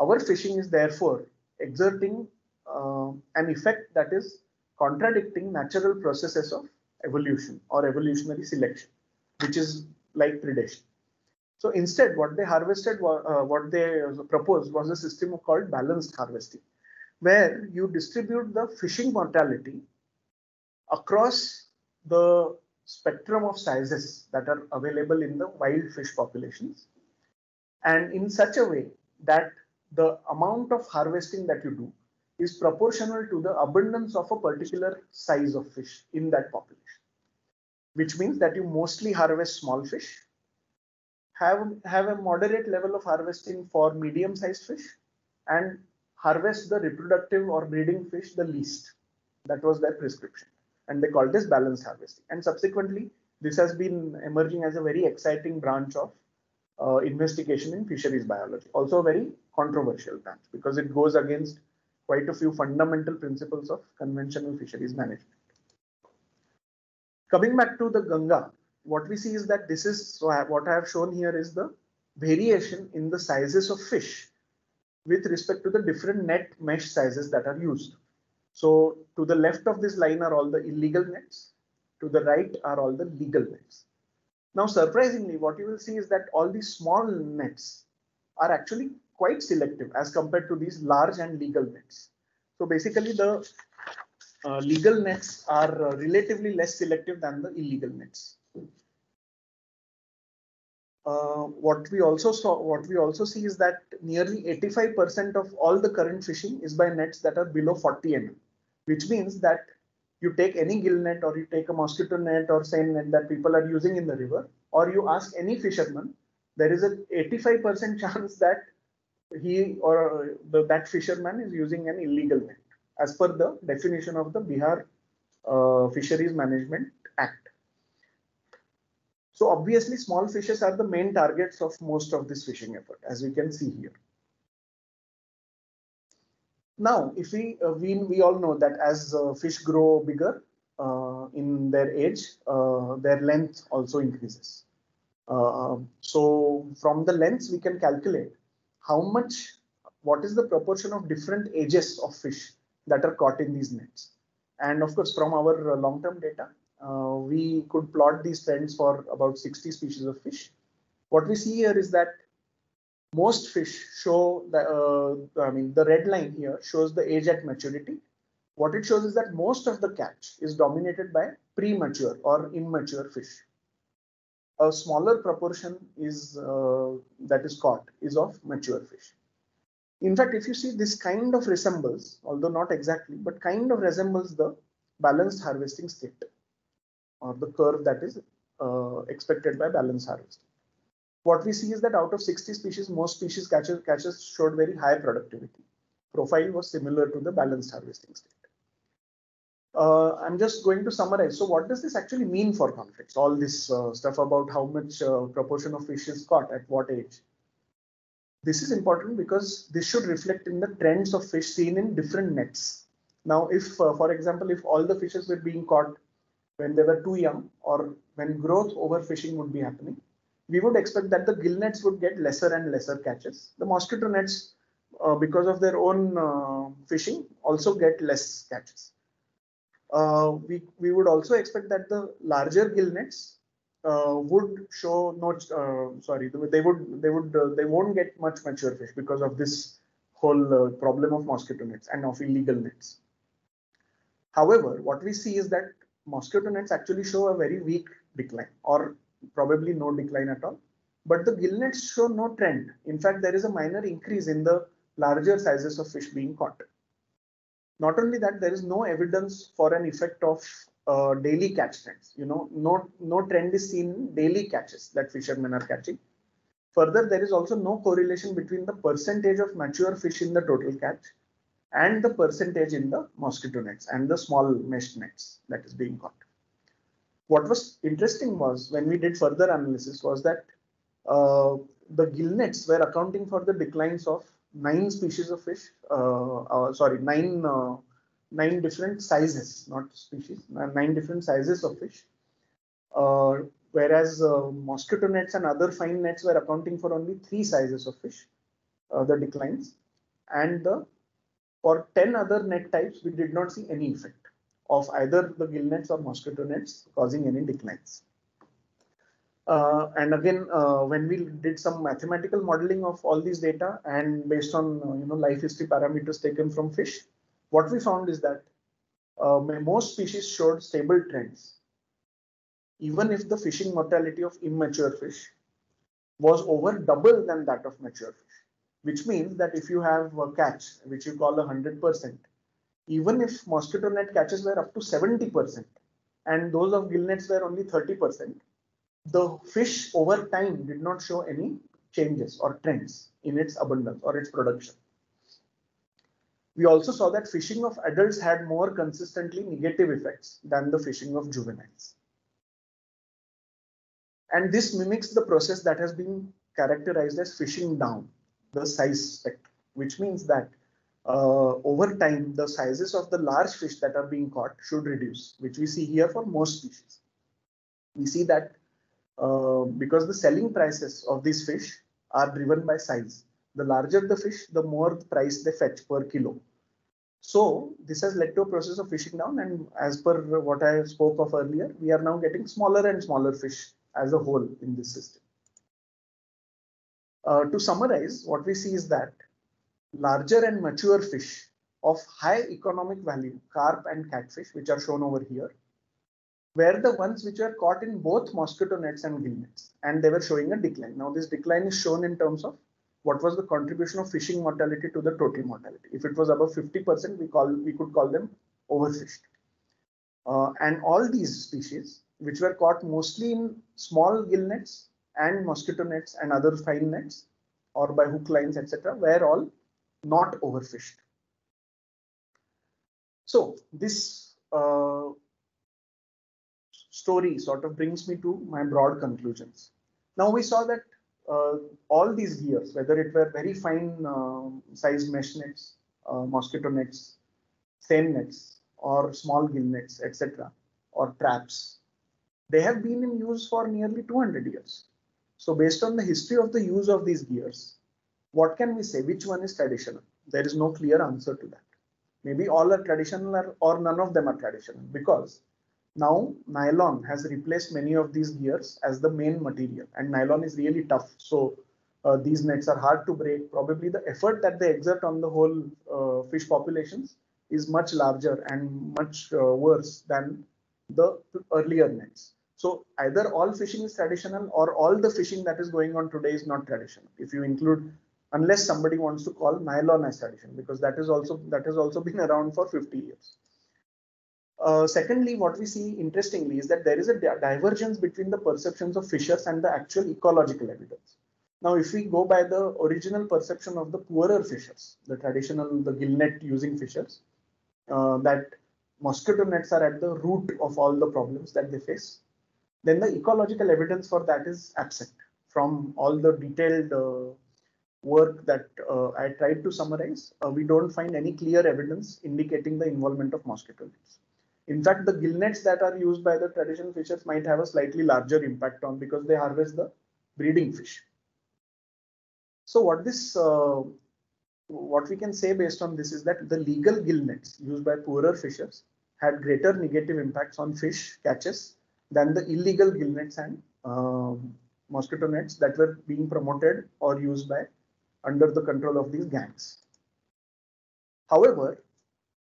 our fishing is therefore exerting uh, an effect that is contradicting natural processes of evolution or evolutionary selection, which is like predation. So instead, what they harvested, uh, what they proposed was a system called balanced harvesting, where you distribute the fishing mortality across the spectrum of sizes that are available in the wild fish populations and in such a way that the amount of harvesting that you do is proportional to the abundance of a particular size of fish in that population, which means that you mostly harvest small fish, have, have a moderate level of harvesting for medium-sized fish, and harvest the reproductive or breeding fish the least. That was their prescription. And they called this balanced harvesting. And subsequently, this has been emerging as a very exciting branch of uh, investigation in fisheries biology. Also a very controversial branch because it goes against quite a few fundamental principles of conventional fisheries management. Coming back to the Ganga, what we see is that this is so I, what I have shown here is the variation in the sizes of fish with respect to the different net mesh sizes that are used. So to the left of this line are all the illegal nets, to the right are all the legal nets. Now, surprisingly, what you will see is that all these small nets are actually quite selective as compared to these large and legal nets. So basically the uh, legal nets are uh, relatively less selective than the illegal nets. Uh, what we also saw, what we also see is that nearly 85% of all the current fishing is by nets that are below 40 mm, which means that you take any gill net or you take a mosquito net or seine net that people are using in the river, or you ask any fisherman, there is a 85% chance that he or the, that fisherman is using an illegal net as per the definition of the Bihar uh, Fisheries Management Act. So obviously small fishes are the main targets of most of this fishing effort, as we can see here. Now, if we, uh, we, we all know that as uh, fish grow bigger uh, in their age, uh, their length also increases. Uh, so from the length, we can calculate how much, what is the proportion of different ages of fish that are caught in these nets. And of course, from our uh, long-term data, we could plot these trends for about 60 species of fish. What we see here is that most fish show the, uh, I mean, the red line here shows the age at maturity. What it shows is that most of the catch is dominated by premature or immature fish. A smaller proportion is uh, that is caught is of mature fish. In fact, if you see this kind of resembles, although not exactly, but kind of resembles the balanced harvesting state or the curve that is uh, expected by balanced harvesting what we see is that out of 60 species, most species catches, catches showed very high productivity. Profile was similar to the balanced harvesting state. Uh, I'm just going to summarize. So what does this actually mean for conflicts? All this uh, stuff about how much uh, proportion of fish is caught at what age. This is important because this should reflect in the trends of fish seen in different nets. Now, if, uh, for example, if all the fishes were being caught when they were too young or when growth overfishing would be happening, we would expect that the gill nets would get lesser and lesser catches. The mosquito nets, uh, because of their own uh, fishing, also get less catches. Uh, we, we would also expect that the larger gill nets uh, would show no, uh, sorry, they would, they would, uh, they won't get much mature fish because of this whole uh, problem of mosquito nets and of illegal nets. However, what we see is that mosquito nets actually show a very weak decline or probably no decline at all. But the gill nets show no trend. In fact, there is a minor increase in the larger sizes of fish being caught. Not only that, there is no evidence for an effect of uh, daily catch trends. You know, no, no trend is seen in daily catches that fishermen are catching. Further, there is also no correlation between the percentage of mature fish in the total catch and the percentage in the mosquito nets and the small mesh nets that is being caught. What was interesting was when we did further analysis was that uh, the gill nets were accounting for the declines of nine species of fish, uh, uh, sorry, nine uh, nine different sizes, not species, nine different sizes of fish. Uh, whereas uh, mosquito nets and other fine nets were accounting for only three sizes of fish, uh, the declines. And the, for 10 other net types, we did not see any effect of either the gill nets or mosquito nets causing any declines. Uh, and again, uh, when we did some mathematical modeling of all these data and based on uh, you know life history parameters taken from fish, what we found is that uh, most species showed stable trends, even if the fishing mortality of immature fish was over double than that of mature fish, which means that if you have a catch, which you call a hundred percent, even if mosquito net catches were up to 70% and those of gill nets were only 30%, the fish over time did not show any changes or trends in its abundance or its production. We also saw that fishing of adults had more consistently negative effects than the fishing of juveniles. And this mimics the process that has been characterized as fishing down the size spectrum, which means that uh, over time, the sizes of the large fish that are being caught should reduce, which we see here for most species. We see that uh, because the selling prices of these fish are driven by size. The larger the fish, the more price they fetch per kilo. So this has led to a process of fishing down and as per what I spoke of earlier, we are now getting smaller and smaller fish as a whole in this system. Uh, to summarize, what we see is that larger and mature fish of high economic value, carp and catfish, which are shown over here, were the ones which were caught in both mosquito nets and gill nets, and they were showing a decline. Now, this decline is shown in terms of what was the contribution of fishing mortality to the total mortality. If it was above 50%, we call we could call them overfished. Uh, and all these species, which were caught mostly in small gill nets and mosquito nets and other fine nets, or by hook lines, etc., were all not overfished. So this uh, story sort of brings me to my broad conclusions. Now we saw that uh, all these gears, whether it were very fine uh, size mesh nets, uh, mosquito nets, seine nets, or small gill nets, etc., or traps, they have been in use for nearly 200 years. So based on the history of the use of these gears, what can we say? Which one is traditional? There is no clear answer to that. Maybe all are traditional or none of them are traditional because now nylon has replaced many of these gears as the main material and nylon is really tough. So uh, these nets are hard to break. Probably the effort that they exert on the whole uh, fish populations is much larger and much uh, worse than the earlier nets. So either all fishing is traditional or all the fishing that is going on today is not traditional. If you include unless somebody wants to call nylon as tradition because that is also that has also been around for 50 years. Uh, secondly, what we see interestingly is that there is a di divergence between the perceptions of fishers and the actual ecological evidence. Now, if we go by the original perception of the poorer fishers, the traditional, the gill net using fishers, uh, that mosquito nets are at the root of all the problems that they face, then the ecological evidence for that is absent from all the detailed uh, work that uh, I tried to summarize, uh, we don't find any clear evidence indicating the involvement of mosquito nets. In fact, the gill nets that are used by the traditional fishers might have a slightly larger impact on because they harvest the breeding fish. So what this, uh, what we can say based on this is that the legal gill nets used by poorer fishers had greater negative impacts on fish catches than the illegal gill nets and um, mosquito nets that were being promoted or used by under the control of these gangs. However,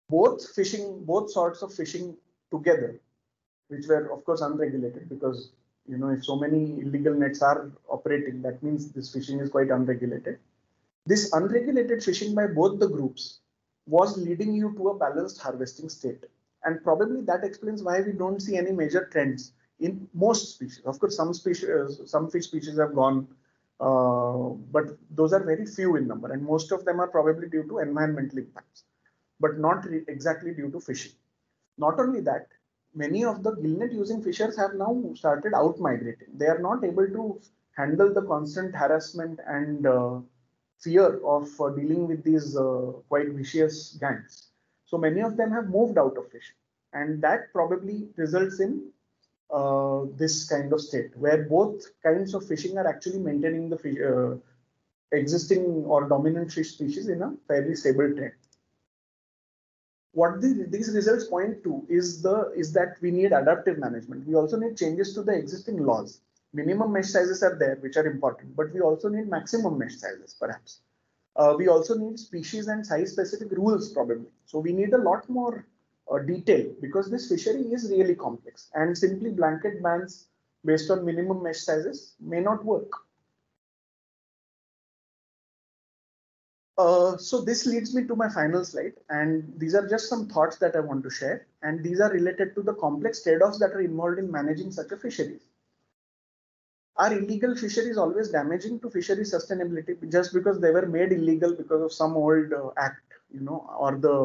both fishing, both sorts of fishing together, which were of course unregulated because you know if so many illegal nets are operating, that means this fishing is quite unregulated. This unregulated fishing by both the groups was leading you to a balanced harvesting state. And probably that explains why we don't see any major trends in most species. Of course, some species, some fish species have gone, uh, but those are very few in number, and most of them are probably due to environmental impacts, but not exactly due to fishing. Not only that, many of the gillnet using fishers have now started out migrating. They are not able to handle the constant harassment and uh, fear of uh, dealing with these uh, quite vicious gangs. So many of them have moved out of fishing, and that probably results in uh, this kind of state where both kinds of fishing are actually maintaining the fish, uh, existing or dominant fish species in a fairly stable trend. What the, these results point to is the is that we need adaptive management. We also need changes to the existing laws minimum mesh sizes are there, which are important, but we also need maximum mesh sizes, perhaps. Uh, we also need species and size specific rules, probably. So we need a lot more uh, detail because this fishery is really complex and simply blanket bans based on minimum mesh sizes may not work. Uh, so this leads me to my final slide and these are just some thoughts that I want to share and these are related to the complex trade-offs that are involved in managing such a fisheries are illegal fisheries always damaging to fishery sustainability just because they were made illegal because of some old uh, act, you know, or the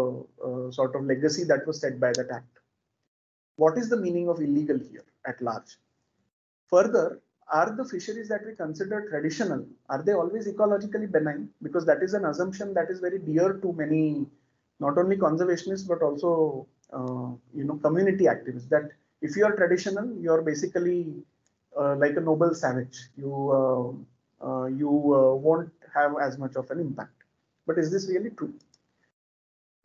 uh, sort of legacy that was set by that act? What is the meaning of illegal here at large? Further, are the fisheries that we consider traditional, are they always ecologically benign? Because that is an assumption that is very dear to many, not only conservationists, but also, uh, you know, community activists that if you are traditional, you're basically uh, like a noble savage. You uh, uh, you won't have as much of an impact. But is this really true?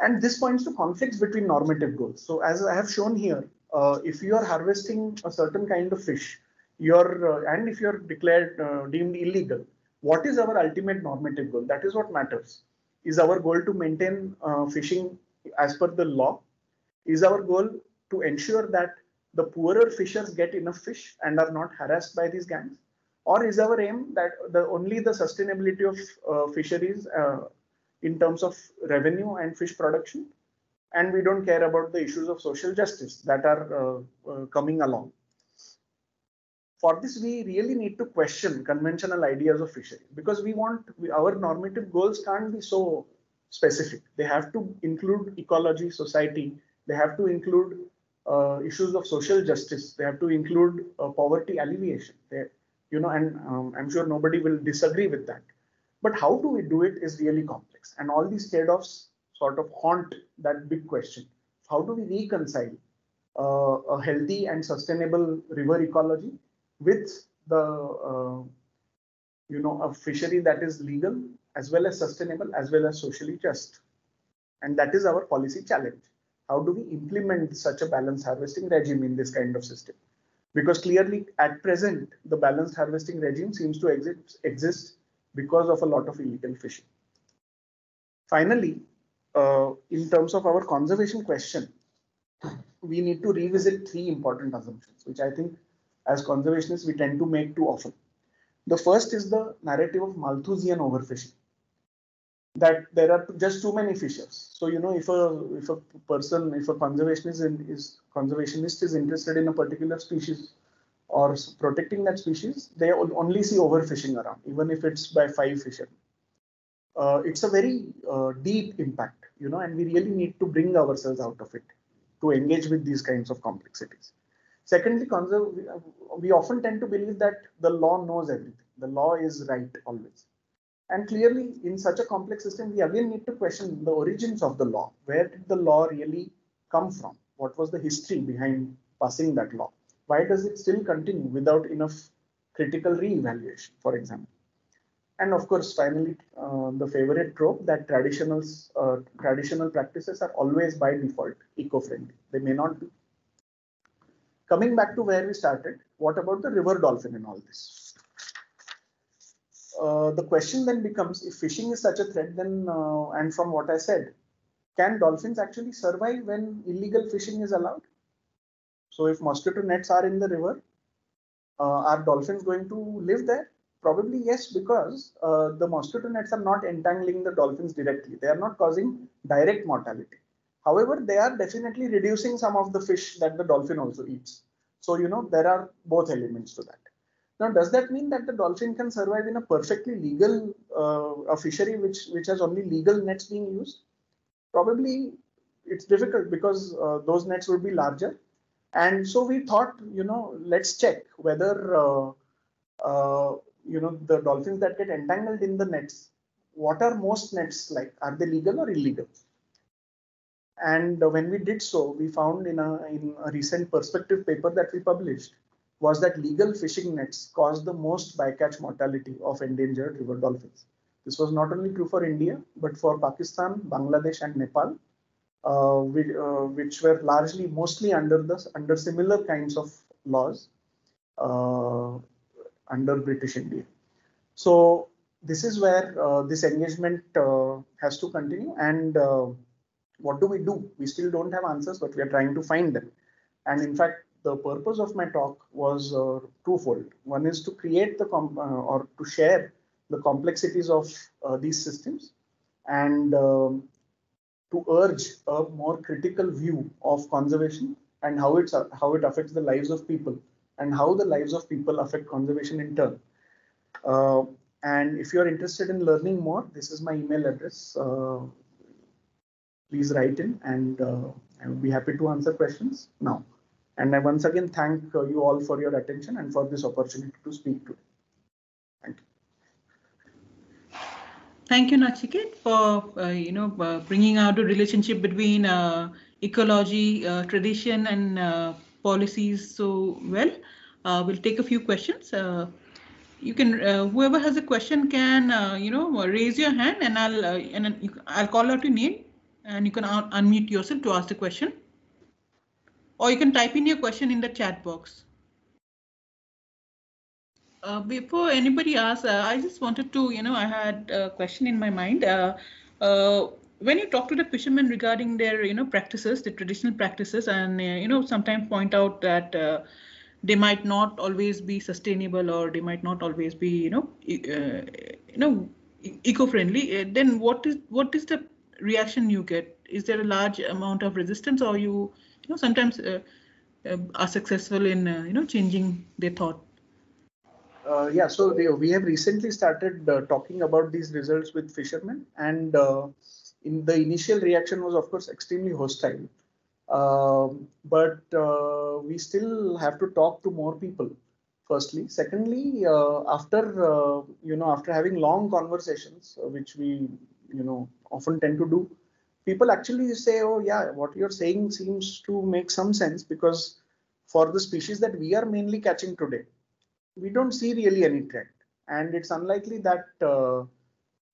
And this points to conflicts between normative goals. So as I have shown here, uh, if you are harvesting a certain kind of fish, you're uh, and if you're declared uh, deemed illegal, what is our ultimate normative goal? That is what matters. Is our goal to maintain fishing as per the law? Is our goal to ensure that the poorer fishers get enough fish and are not harassed by these gangs? Or is our aim that the only the sustainability of uh, fisheries uh, in terms of revenue and fish production, and we don't care about the issues of social justice that are uh, uh coming along? For this, we really need to question conventional ideas of fishery because we want we, our normative goals can't be so specific. They have to include ecology, society. They have to include uh, issues of social justice. They have to include uh, poverty alleviation. They, you know, and um, I'm sure nobody will disagree with that. But how do we do it is really complex, and all these trade-offs sort of haunt that big question: How do we reconcile uh, a healthy and sustainable river ecology with the uh, you know a fishery that is legal as well as sustainable as well as socially just? And that is our policy challenge how do we implement such a balanced harvesting regime in this kind of system? Because clearly at present, the balanced harvesting regime seems to exist, exist because of a lot of illegal fishing. Finally, uh, in terms of our conservation question, we need to revisit three important assumptions, which I think as conservationists we tend to make too often. The first is the narrative of Malthusian overfishing that there are just too many fishers. So you know, if a if a person, if a conservationist is, is conservationist is interested in a particular species or protecting that species, they only see overfishing around, even if it's by five fishermen. Uh, it's a very uh, deep impact, you know, and we really need to bring ourselves out of it to engage with these kinds of complexities. Secondly, we often tend to believe that the law knows everything. The law is right always and clearly, in such a complex system, we again need to question the origins of the law. Where did the law really come from? What was the history behind passing that law? Why does it still continue without enough critical re-evaluation, for example? And of course, finally, uh, the favorite trope that traditional uh, traditional practices are always by default eco-friendly. They may not be. Coming back to where we started, what about the river dolphin in all this? Uh, the question then becomes if fishing is such a threat, then uh, and from what I said, can dolphins actually survive when illegal fishing is allowed? So if mosquito nets are in the river, uh, are dolphins going to live there? Probably yes, because uh, the mosquito nets are not entangling the dolphins directly. They are not causing direct mortality. However, they are definitely reducing some of the fish that the dolphin also eats. So, you know, there are both elements to that. Now, does that mean that the dolphin can survive in a perfectly legal uh, a fishery which, which has only legal nets being used? Probably it's difficult because uh, those nets would be larger. And so we thought, you know, let's check whether, uh, uh, you know, the dolphins that get entangled in the nets, what are most nets like? Are they legal or illegal? And when we did so, we found in a, in a recent perspective paper that we published was that legal fishing nets caused the most bycatch mortality of endangered river dolphins. This was not only true for India, but for Pakistan, Bangladesh, and Nepal, uh, which, uh, which, were largely mostly under the under similar kinds of laws uh, under British India. So this is where uh, this engagement uh, has to continue. And uh, what do we do? We still don't have answers, but we are trying to find them. And in fact, the purpose of my talk was uh, twofold. One is to create the uh, or to share the complexities of uh, these systems and um, to urge a more critical view of conservation and how it's how it affects the lives of people and how the lives of people affect conservation in turn. Uh, and if you're interested in learning more, this is my email address. Please write in and uh, I will be happy to answer questions now. And I once again thank uh, you all for your attention and for this opportunity to speak today. Thank you. Thank you, Nachiket, for uh, you know uh, bringing out the relationship between uh, ecology, uh, tradition, and policies so well. we'll take a few questions. you can whoever has a question can you know raise your hand, and I'll and I'll call out your name, and you can un unmute yourself to ask the question or you can type in your question in the chat box. Uh, before anybody asks, uh, I just wanted to, you know, I had a question in my mind. Uh, uh when you talk to the fishermen regarding their, you know, practices, the traditional practices, and, uh, you know, sometimes point out that uh, they might not always be sustainable or they might not always be, you know, you know, eco-friendly, then what is what is the reaction you get? Is there a large amount of resistance or you you know sometimes uh, uh, are successful in uh, you know changing their thought uh, yeah, so they, we have recently started uh, talking about these results with fishermen, and uh, in the initial reaction was of course extremely hostile. Um, but we still have to talk to more people. Firstly, secondly, after you know after having long conversations, which we you know often tend to do, people actually say, oh yeah, what you're saying seems to make some sense because for the species that we are mainly catching today, we don't see really any trend. And it's unlikely that uh,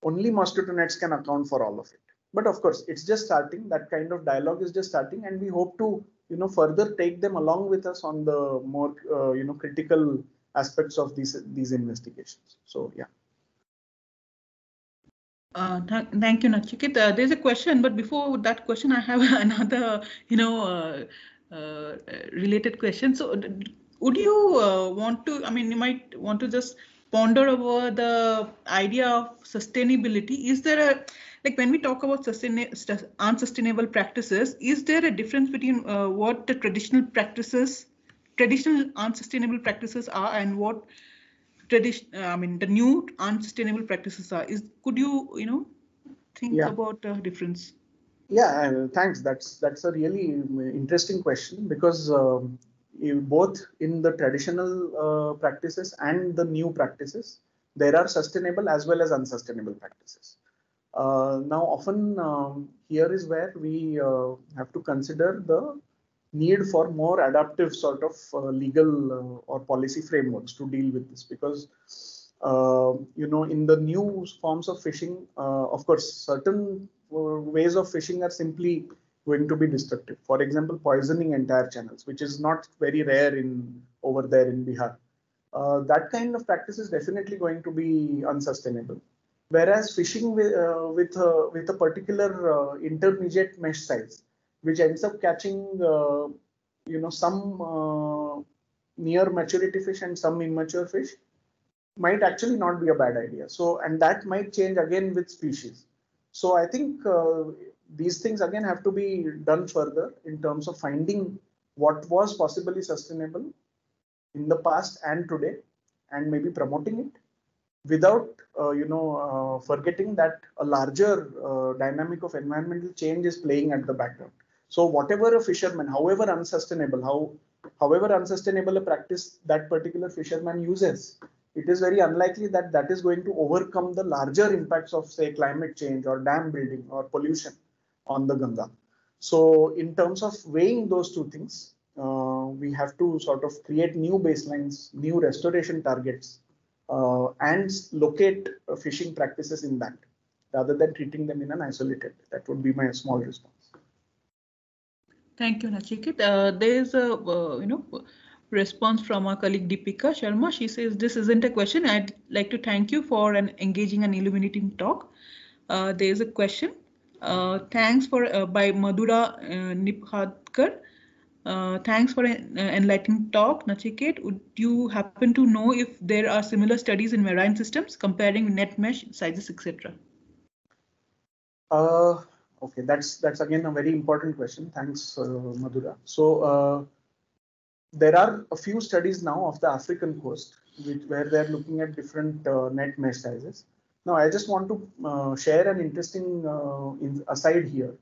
only mosquito nets can account for all of it. But of course, it's just starting. That kind of dialogue is just starting, and we hope to, you know, further take them along with us on the more, uh, you know, critical aspects of these these investigations. So yeah. Uh, th thank you, Nachiket. Uh, there's a question, but before that question, I have another, you know, uh, uh related question. So, would you uh, want to? I mean, you might want to just ponder over the idea of sustainability. Is there a like when we talk about sustain unsustainable practices? Is there a difference between uh, what the traditional practices, traditional unsustainable practices are, and what tradition uh, i mean the new unsustainable practices are is could you you know think yeah. about the difference? Yeah thanks. That's that's a really interesting question because um, both in the traditional uh, practices and the new practices there are sustainable as well as unsustainable practices. Uh, now often um, here is where we uh, have to consider the need for more adaptive sort of uh, legal uh, or policy frameworks to deal with this because uh, you know in the new forms of fishing uh, of course certain ways of fishing are simply going to be destructive. For example poisoning entire channels which is not very rare in over there in bihar. Uh, that kind of practice is definitely going to be unsustainable. Whereas fishing with uh, with, with a particular intermediate mesh size, which ends up catching uh, you know some uh, near maturity fish and some immature fish, might actually not be a bad idea. So and that might change again with species. So I think uh, these things again have to be done further in terms of finding what was possibly sustainable in the past and today and maybe promoting it without uh, you know uh, forgetting that a larger uh, dynamic of environmental change is playing at the background so whatever a fisherman however unsustainable how however unsustainable a practice that particular fisherman uses it is very unlikely that that is going to overcome the larger impacts of say climate change or dam building or pollution on the ganga so in terms of weighing those two things uh, we have to sort of create new baselines new restoration targets uh, and locate fishing practices in that rather than treating them in an isolated. That would be my small response. Thank you, Nachiket. Uh, there is a uh, you know response from our colleague Deepika Sharma. She says this isn't a question. I'd like to thank you for an engaging and illuminating talk. Uh, there is a question. Uh, thanks for by Madhura. Uh, thanks for an uh, enlightening talk, Nachiket. Would you happen to know if there are similar studies in marine systems comparing net mesh sizes, etc.? Uh, okay, that's that's again a very important question. Thanks, uh, Madhura. So uh, there are a few studies now of the African coast, which, where they're looking at different uh, net mesh sizes. Now, I just want to share an interesting in, aside here,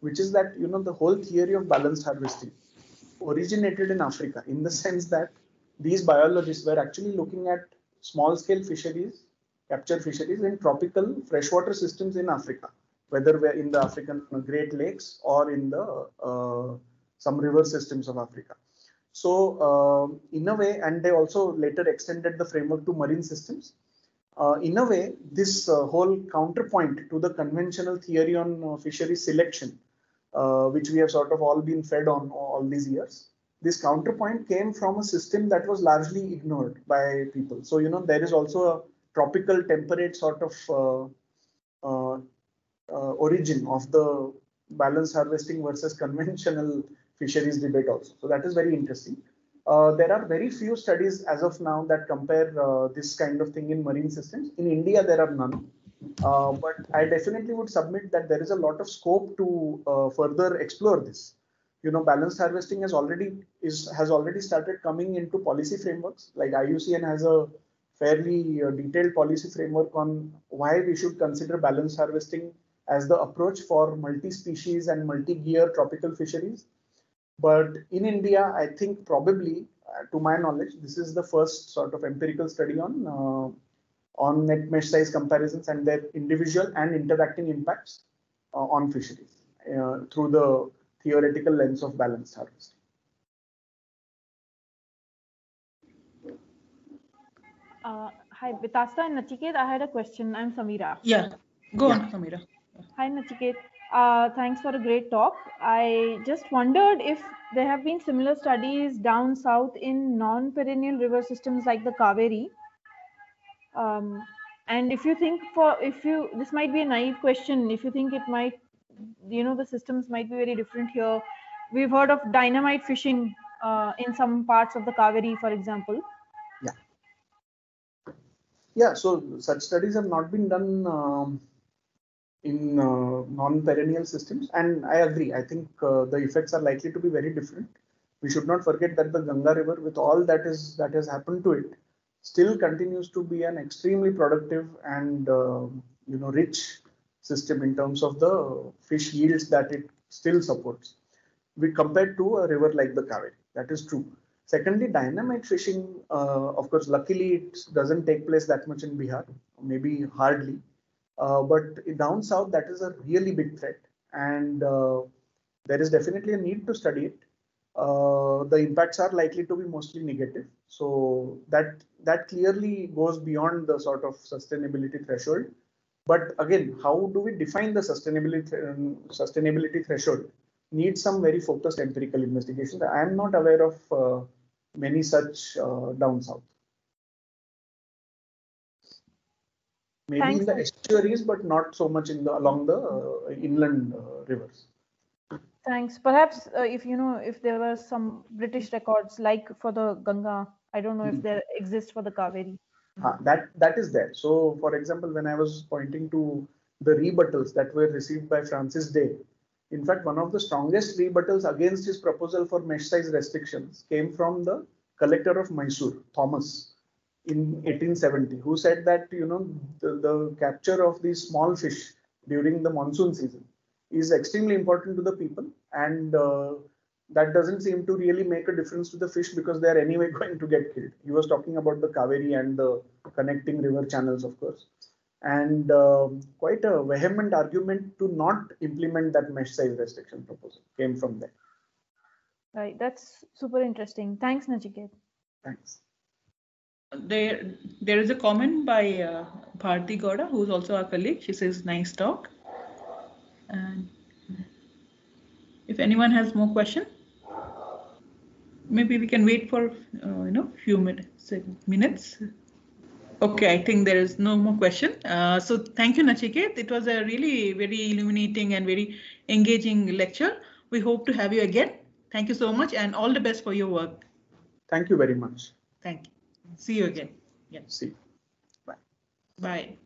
which is that you know the whole theory of balanced harvesting originated in Africa in the sense that these biologists were actually looking at small scale fisheries, capture fisheries in tropical freshwater systems in Africa, whether we're in the African Great Lakes or in the uh, some river systems of Africa. So uh, in a way, and they also later extended the framework to marine systems. Uh, in a way, this uh, whole counterpoint to the conventional theory on uh, fishery selection uh, which we have sort of all been fed on all these years. This counterpoint came from a system that was largely ignored by people. So, you know, there is also a tropical temperate sort of uh, origin of the balance harvesting versus conventional fisheries debate also. So that is very interesting. Uh, there are very few studies as of now that compare uh, this kind of thing in marine systems. In India, there are none. Uh, but I definitely would submit that there is a lot of scope to uh, further explore this. You know, balanced harvesting has already is has already started coming into policy frameworks. Like IUCN has a fairly uh, detailed policy framework on why we should consider balanced harvesting as the approach for multi-species and multi-gear tropical fisheries. But in India, I think probably, uh, to my knowledge, this is the first sort of empirical study on uh, on net mesh size comparisons and their individual and interacting impacts uh, on fisheries uh, through the theoretical lens of balanced harvesting. Uh, hi, Vitasta and Nachiket. I had a question. I'm Samira. Yeah, go yeah. on, Samira. Hi, Nachiket. Uh, thanks for a great talk. I just wondered if there have been similar studies down south in non-perennial river systems like the Kaveri, um, and if you think for if you this might be a naive question. If you think it might you know the systems might be very different here. We've heard of dynamite fishing uh, in some parts of the kaveri for example. Yeah. Yeah so such studies have not been done um, in uh, non-perennial systems and i agree i think uh, the effects are likely to be very different we should not forget that the ganga river with all that is that has happened to it still continues to be an extremely productive and uh, you know rich system in terms of the fish yields that it still supports. We compared to a river like the Kaveri, that is true. Secondly, dynamite fishing, uh, of course, luckily it doesn't take place that much in Bihar, maybe hardly. Uh, but down south, that is a really big threat, and uh, there is definitely a need to study it. Uh, the impacts are likely to be mostly negative. So that that clearly goes beyond the sort of sustainability threshold. But again, how do we define the sustainability um, sustainability threshold? Needs some very focused empirical investigation. I am not aware of uh, many such uh, down south. Maybe Thanks, in the estuaries, but not so much in the along the uh, inland uh, rivers. Thanks. Perhaps uh, if you know if there were some British records like for the Ganga, I don't know if Hmm. there exists for the Kaveri. Ah, that that is there. So, for example, when I was pointing to the rebuttals that were received by Francis Day, in fact, one of the strongest rebuttals against his proposal for mesh size restrictions came from the collector of Mysore, Thomas, in 1870, who said that you know the, the capture of these small fish during the monsoon season is extremely important to the people and uh, that doesn't seem to really make a difference to the fish because they are anyway going to get killed. He was talking about the Kaveri and the connecting river channels, of course, and um quite a vehement argument to not implement that mesh size restriction proposal came from there. Right. That's super interesting. Thanks, Nachiket. Thanks. There, there is a comment by uh, Bharti Gowda, who's also our colleague. She says, nice talk. And if anyone has more question, maybe we can wait for, uh, you know, few minutes, minutes. Okay, I think there is no more question. Uh, so thank you, Nachiket. It was a really very illuminating and very engaging lecture. We hope to have you again. Thank you so much and all the best for your work. Thank you very much. Thank you. See you again. Yeah. See. Bye.